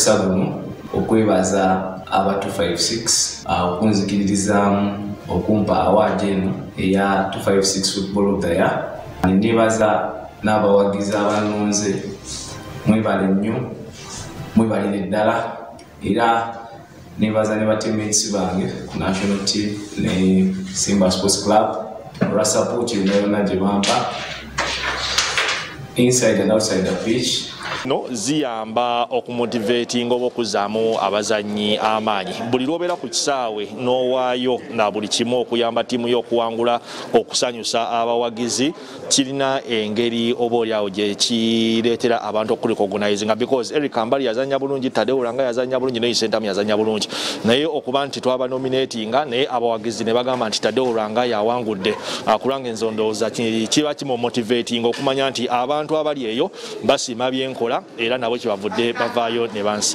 okusa guno okwebaza aba 256 okunzikiririzaamu okumpa awaadi eno eya 256 football of the year. Nebaza n'abawagizi abanonze mwebale nnyo mwebalire ddala era nebaza ne bateammates bange ku national team ne simba sports club olwa support yonna yonna gye bampa inside and outside the pitch no ziyamba okumotivatinga oba okuzaamu abazanyi amaanyi. Buli lwobeera ku kisaawe n'owaayo na buli kimu okuyamba ttiimu yo okuwangula okusanyusa abawagizi kirina engeri oba oliawo gyekireetera abantu okurecognizinga. Because eric ambali yazanya bulungi tadewulanga yazanya bulungi noisentamu yazanya bulungi. Naye okuba nti twaba nominatinga naye abawagizi ne bagamba nti tadewulanga yawangudde. Kulanga enzondooza kiba kimumotivatinga okumanya nti abantu abali eyo basiima byenkola era nabo kyebavudde bavaayo ne bansi